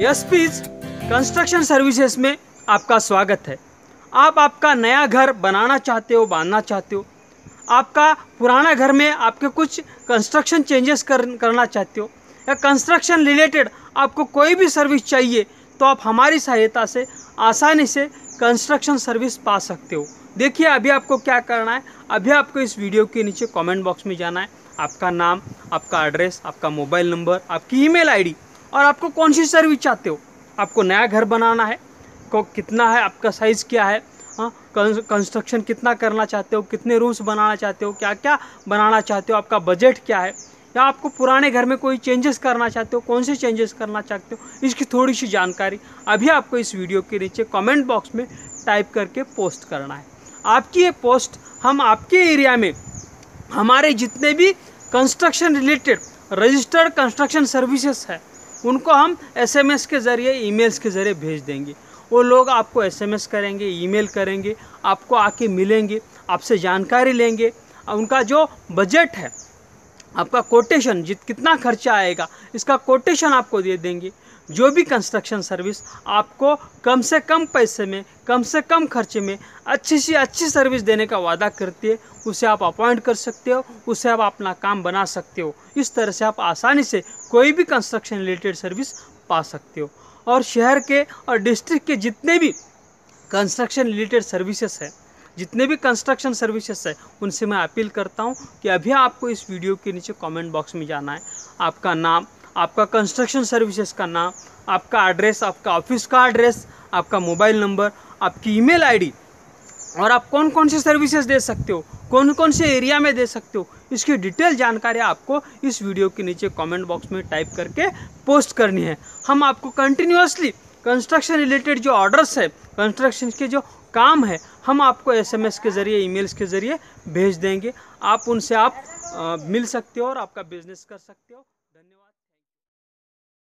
यशपीज construction services में आपका स्वागत है। आप आपका नया घर बनाना चाहते हो, बांधना चाहते हो, आपका पुराना घर में आपके कुछ कंस्ट्रक्शन चेंजेस कर, करना चाहते हो, या कंस्ट्रक्शन रिलेटेड आपको कोई भी सर्विस चाहिए तो आप हमारी सहायता से आसानी से कंस्ट्रक्शन सर्विस पा सकते हो। देखिए अभी आपको क्या करना है। अभी आपको इस वीडियो के नीचे कमेंट बॉक्स में जाना है। आपका नाम, आपका एड्रेस आपका मोबाइल नंबर आपकी ईमेल आईडी और आपको कौन सी सर्विस चाहते हो? आपको नया घर बनाना है? को कितना है? आपका साइज़ क्या है? हाँ कंस्ट्रक्शन कितना करना चाहते हो? कितने रूम्स बनाना चाहते हो? क्या क्या बनाना चाहते हो? आपका बजट क्या है? या आपको पुराने घर में कोई चेंजेस करना चाहते हो? कौन से चेंजेस करना चाहते हो? इसकी थोड़ी सी जानकारी अभी आपको इस वीडियो के नीचे कमेंट बॉक्स में टाइप करके पोस्ट करना है। आपकी ये पोस्ट हम आपके एरिया में, हमारे जितने भी construction related registered construction services है उनको हम एसएमएस के ज़रिए ईमेल्स के ज़रिए भेज देंगे। वो लोग आपको एसएमएस करेंगे ईमेल करेंगे, आपको आके मिलेंगे, आपसे जानकारी लेंगे। उनका जो बजट है, आपका कोटेशन जित कितना खर्चा आएगा, इसका कोटेशन आपको दे देंगे। जो भी कंस्ट्रक्शन सर्विस आपको कम से कम पैसे में कम से कम खर्चे में अच्छी सी अच्छी सर्विस देने का वादा करती है। उसे आप अपॉइंट कर सकते हो, उसे आप अपना काम बना सकते हो। इस तरह से आप आसानी से कोई भी कंस्ट्रक्शन रिलेटेड सर्विस पा सकते हो। और शहर के और डिस्ट्रिक्ट के जितने भी कंस्ट्रक्शन रिलेटेड सर्विसेज़ है, जितने भी कंस्ट्रक्शन सर्विसेज़ है, उनसे मैं अपील करता हूँ कि अभी आपको इस वीडियो के नीचे कमेंट बॉक्स में जाना है। आपका नाम, आपका कंस्ट्रक्शन सर्विसेज़ का नाम, आपका एड्रेस आपका ऑफ़िस का एड्रेस आपका मोबाइल नंबर आपकी ईमेल आईडी और आप कौन कौन से सर्विसेज़ दे सकते हो कौन कौन से एरिया में दे सकते हो इसकी डिटेल जानकारी आपको इस वीडियो के नीचे कमेंट बॉक्स में टाइप करके पोस्ट करनी है। हम आपको कंटिन्यूसली कंस्ट्रक्शन रिलेटेड जो ऑर्डर्स है कंस्ट्रक्शन के जो काम है हम आपको एसएमएस के ज़रिए ईमेल्स के ज़रिए भेज देंगे। आप उनसे आप आ, मिल सकते हो और आपका बिज़नेस कर सकते हो।